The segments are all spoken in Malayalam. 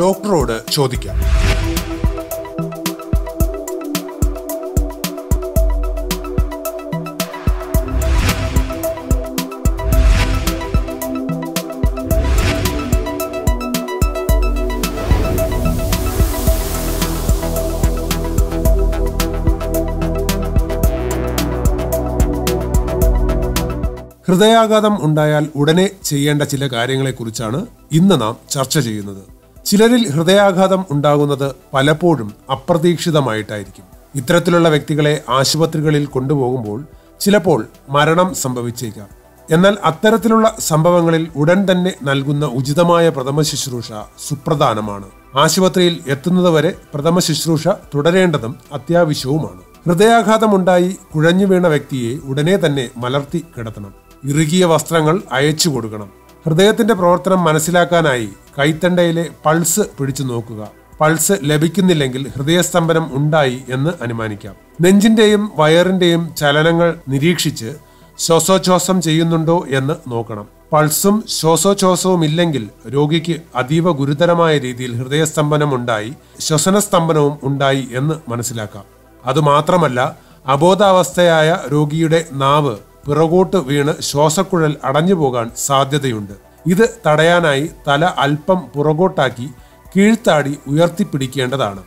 ഡോക്ടറോട് ചോദിക്കാം. ഹൃദയാഘാതം ഉണ്ടായാൽ ഉടനെ ചെയ്യേണ്ട ചില കാര്യങ്ങളെക്കുറിച്ചാണ് ഇന്ന് നാം ചർച്ച ചെയ്യുന്നത്. ചിലരിൽ ഹൃദയാഘാതം ഉണ്ടാകുന്നത് പലപ്പോഴും അപ്രതീക്ഷിതമായിട്ടായിരിക്കും. ഇത്തരത്തിലുള്ള വ്യക്തികളെ ആശുപത്രികളിൽ കൊണ്ടുപോകുമ്പോൾ ചിലപ്പോൾ മരണം സംഭവിച്ചേക്കാം. എന്നാൽ അത്തരത്തിലുള്ള സംഭവങ്ങളിൽ ഉടൻ തന്നെ നൽകുന്ന ഉചിതമായ പ്രഥമ ശുശ്രൂഷ സുപ്രധാനമാണ്. ആശുപത്രിയിൽ എത്തുന്നതുവരെ പ്രഥമ ശുശ്രൂഷ തുടരേണ്ടതും അത്യാവശ്യവുമാണ്. ഹൃദയാഘാതമുണ്ടായി കുഴഞ്ഞു വീണ വ്യക്തിയെ ഉടനെ തന്നെ മലർത്തി കിടത്തണം. ഇറുകിയ വസ്ത്രങ്ങൾ അയച്ചു കൊടുക്കണം. ഹൃദയത്തിന്റെ പ്രവർത്തനം മനസ്സിലാക്കാനായി കൈത്തണ്ടയിലെ പൾസ് പിടിച്ചു നോക്കുക. പൾസ് ലഭിക്കുന്നില്ലെങ്കിൽ ഹൃദയസ്തംഭനം ഉണ്ടായി എന്ന് അനുമാനിക്കാം. നെഞ്ചിന്റെയും വയറിന്റെയും ചലനങ്ങൾ നിരീക്ഷിച്ച് ശ്വാസോച്ഛ്വാസം ചെയ്യുന്നുണ്ടോ എന്ന് നോക്കണം. പൾസും ശ്വാസോച്ഛ്വാസവും ഇല്ലെങ്കിൽ രോഗിക്ക് അതീവ ഗുരുതരമായ രീതിയിൽ ഹൃദയസ്തംഭനം ഉണ്ടായി ശ്വസനസ്തംഭനവും ഉണ്ടായി എന്ന് മനസ്സിലാക്കാം. അതുമാത്രമല്ല അബോധാവസ്ഥയായ രോഗിയുടെ നാവ് പിറകോട്ട് വീണ് ശ്വാസക്കുഴൽ അടഞ്ഞു പോകാൻ സാധ്യതയുണ്ട്. ഇത് തടയാനായി തല അല്പം പുറകോട്ടാക്കി കീഴ്ത്താടി ഉയർത്തിപ്പിടിക്കേണ്ടതാണ്.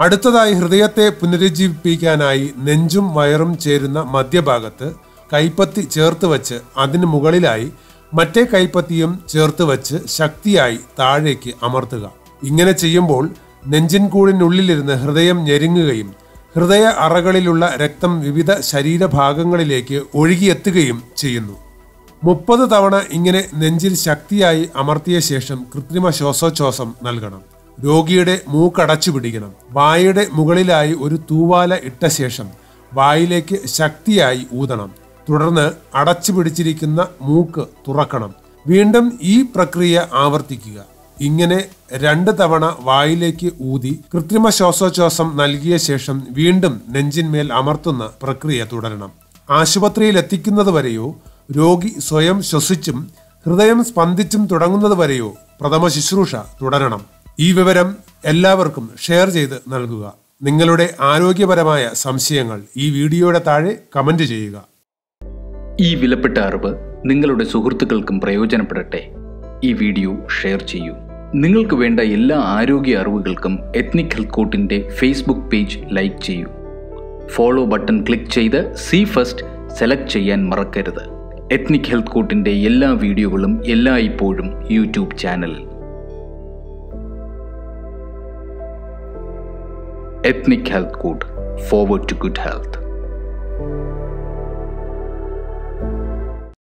അടുത്തതായി ഹൃദയത്തെ പുനരുജ്ജീവിപ്പിക്കാനായി നെഞ്ചും വയറും ചേരുന്ന മധ്യഭാഗത്ത് കൈപ്പത്തി ചേർത്ത് വച്ച് അതിന് മുകളിലായി മറ്റേ കൈപ്പത്തിയും ചേർത്ത് വച്ച് ശക്തിയായി താഴേക്ക് അമർത്തുക. ഇങ്ങനെ ചെയ്യുമ്പോൾ നെഞ്ചിൻകൂടിനുള്ളിലിരുന്ന് ഹൃദയം ഞെരുങ്ങുകയും ഹൃദയ അറകളിലുള്ള രക്തം വിവിധ ശരീരഭാഗങ്ങളിലേക്ക് ഒഴുകിയെത്തുകയും ചെയ്യുന്നു. മുപ്പത് തവണ ഇങ്ങനെ നെഞ്ചിൽ ശക്തിയായി അമർത്തിയ ശേഷം കൃത്രിമ ശ്വാസോച്ഛ്വാസം നൽകണം. രോഗിയുടെ മൂക്കടച്ചു പിടിക്കണം. വായയുടെ മുകളിലായി ഒരു തൂവാല ഇട്ട ശേഷം വായിലേക്ക് ശക്തിയായി ഊതണം. തുടർന്ന് അടച്ചു പിടിച്ചിരിക്കുന്ന മൂക്ക് തുറക്കണം. വീണ്ടും ഈ പ്രക്രിയ ആവർത്തിക്കുക. ഇങ്ങനെ രണ്ട് തവണ വായിലേക്ക് ഊതി കൃത്രിമ ശ്വാസോച്ഛ്വാസം നൽകിയ ശേഷം വീണ്ടും നെഞ്ചിന്മേൽ അമർത്തുന്ന പ്രക്രിയ തുടരണം. ആശുപത്രിയിൽ എത്തിക്കുന്നതുവരെയോ രോഗി സ്വയം ശ്വസിച്ചും ഹൃദയം സ്പന്ദിച്ചും തുടങ്ങുന്നതുവരെയോ പ്രഥമ ശുശ്രൂഷ തുടരണം. ഈ വിവരം എല്ലാവർക്കും ഷെയർ ചെയ്ത് നൽകുക. നിങ്ങളുടെ ആരോഗ്യപരമായ സംശയങ്ങൾ ഈ വീഡിയോയുടെ താഴെ കമന്റ് ചെയ്യുക. ഈ വിലപ്പെട്ട അറിവ് നിങ്ങളുടെ സുഹൃത്തുക്കൾക്കും പ്രയോജനപ്പെടട്ടെ. ഈ വീഡിയോ ഷെയർ ചെയ്യൂ. നിങ്ങൾക്ക് വേണ്ട എല്ലാ ആരോഗ്യ അറിവുകൾക്കും എത്നിക് ഹെൽത്ത് കോട്ടിന്റെ ഫേസ്ബുക്ക് പേജ് ലൈക്ക് ചെയ്യൂ. ഫോളോ ബട്ടൺ ക്ലിക്ക് ചെയ്ത് സി ഫസ്റ്റ് സെലക്ട് ചെയ്യാൻ മറക്കരുത്. എത്നിക് ഹെൽത്ത് കോട്ടിന്റെ എല്ലാ വീഡിയോകളും എല്ലായ്പ്പോഴും യൂട്യൂബ് ചാനലിൽ ethnic health code forward to good health